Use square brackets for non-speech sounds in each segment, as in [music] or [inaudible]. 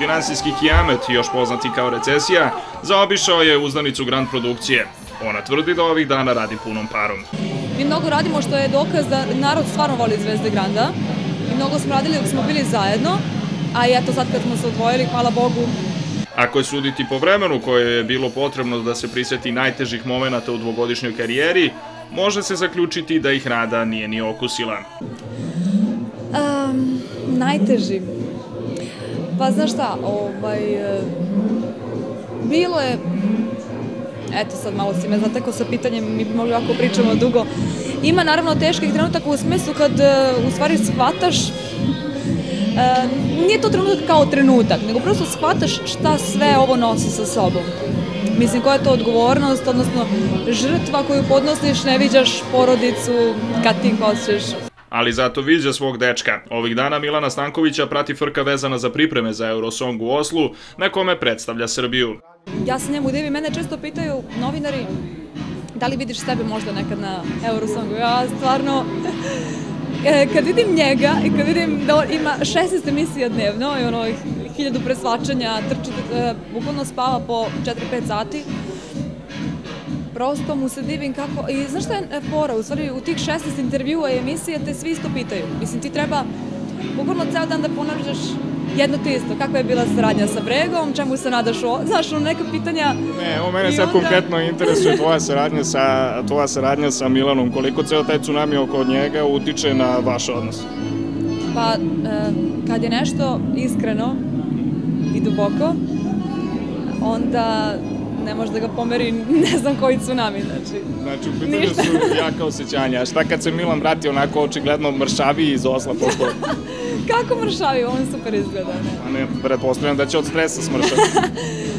Finansijski kijamet, još poznati kao recesija, zaobišao je uzdanicu Grand produkcije. Ona tvrdi da ovih dana radi punom parom. Mi mnogo radimo što je dokaz da narod stvarno voli Zvezde Granda i mnogo smo radili dok smo bili zajedno, a i eto sad kad smo se odvojili, hvala Bogu, Ako je suditi po vremenu koje je bilo potrebno da se priseti najtežih momenata u dvogodišnjoj karijeri, može se zaključiti da ih rada nije ni okusila. Um, najteži. Pa znaš šta, ovaj, e, bilo je, eto sad malo si me zatekao sa pitanjem, mi bi mogli ovako pričamo dugo. Ima naravno teških trenutaka u smislu kad e, u stvari shvataš E, nije to trenutak kao trenutak, nego prosto shvataš šta sve ovo nosi sa sobom. Mislim, koja je to odgovornost, odnosno žrtva koju podnosiš, ne viđaš porodicu kad ti hoćeš. Ali zato viđa svog dečka. Ovih dana Milana Stankovića prati frka vezana za pripreme za Eurosong u Oslu, na kome predstavlja Srbiju. Ja se njemu divim, mene često pitaju novinari da li vidiš sebe možda nekad na Eurosongu. Ja stvarno E, kad vidim njega i kad vidim da on ima 16 emisija dnevno i ono hiljadu presvačanja, trči, e, bukvalno spava po 4-5 sati, prosto mu se divim kako, i znaš šta je fora, u stvari u tih 16 intervjua i emisija te svi isto pitaju, mislim ti treba bukvalno ceo dan da ponavljaš jedno te isto, kakva je bila saradnja sa Bregom, čemu se nadaš o, znaš, ono neka pitanja. Ne, ovo mene sad onda... konkretno [laughs] interesuje tvoja saradnja sa, tvoja saradnja sa Milanom, koliko ceo taj tsunami oko njega utiče na vaš odnos? Pa, e, kad je nešto iskreno i duboko, onda ne može da ga pomeri [laughs] ne znam koji tsunami, znači. Znači, u pitanju su jaka osjećanja. A šta kad se Milan vrati onako očigledno mršaviji iz Osla, pošto... [laughs] Kako mršavi? On super izgleda, ne? A ne, pretpostavljam da će od stresa smršati.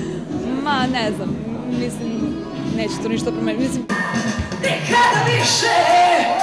[laughs] Ma, ne znam, mislim, neće to ništa promeniti. Mislim... Nikada više!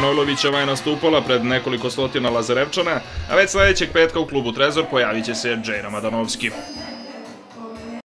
Manojlovićeva je nastupala pred nekoliko stotina Lazarevčana, a već sledećeg petka u klubu Trezor pojavit će se Džej Ramadan